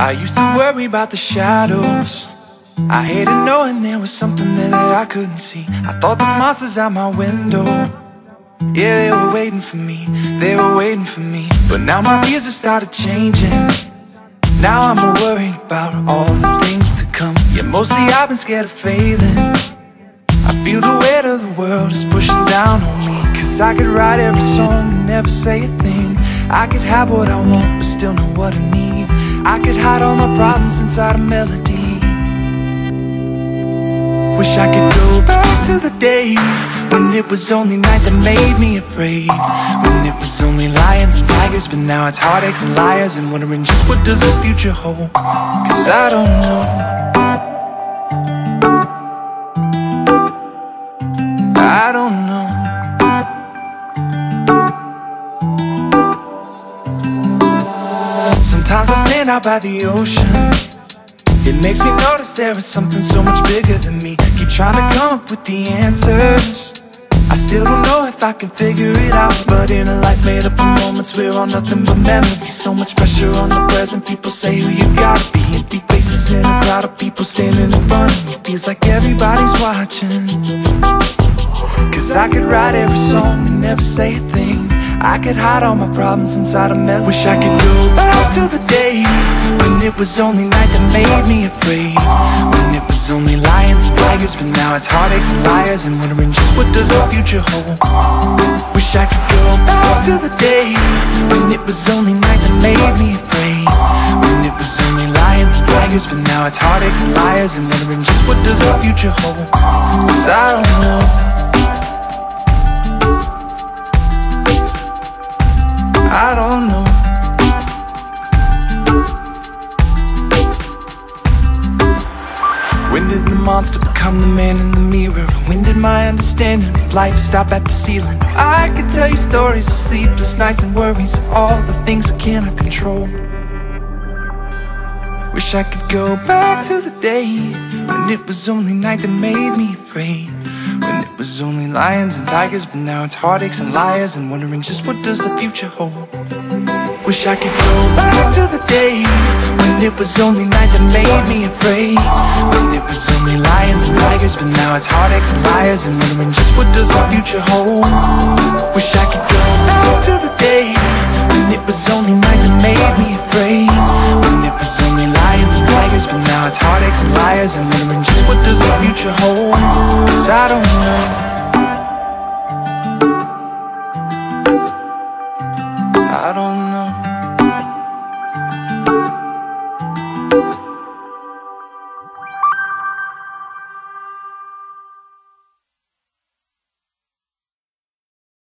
I used to worry about the shadows. I hated knowing there was something there that I couldn't see. I thought the monsters out my window. Yeah, they were waiting for me, they were waiting for me. But now my fears have started changing. Now I'm worried about all the things to come. Yeah, mostly I've been scared of failing. I feel the weight of the world is pushing down on me. Cause I could write every song and never say a thing. I could have what I want but still know what I need I could hide all my problems inside a melody. Wish I could go back to the day When it was only night that made me afraid. When it was only lions and tigers But now it's heartaches and liars And wondering just what does the future hold? Cause I don't know. I don't Sometimes I stand out by the ocean. It makes me notice there is something so much bigger than me. Keep trying to come up with the answers. I still don't know if I can figure it out But in a life made up of moments We're all nothing but memories. So much pressure on the present. People say who you gotta be. Empty faces in a crowd of people standing in front of me. Feels like everybody's watching. Cause I could write every song and never say a thing I could hide all my problems inside a melody Wish I could go back to the day When it was only night that made me afraid. When it was only lions and tigers But now it's heartaches and liars And wondering just what does the future hold. Wish I could go back to the day When it was only night that made me afraid. When it was only lions and tigers But now it's heartaches and liars And wondering just what does the future hold. Cause I don't know When did the monster become the man in the mirror? When did my understanding of life stop at the ceiling? I could tell you stories of sleepless nights and worries All the things I cannot control Wish I could go back to the day When it was only night that made me afraid When it was only lions and tigers But now it's heartaches and liars And wondering just what does the future hold Wish I could go back to the day When it was only night that made me afraid. When it was only lions and tigers But now it's heartaches and liars And wondering just what does the future hold? Wish I could go back to the day When it was only night that made me afraid. When it was only lions and tigers But now it's heartaches and liars And wondering just what does our future hold? Cause I don't know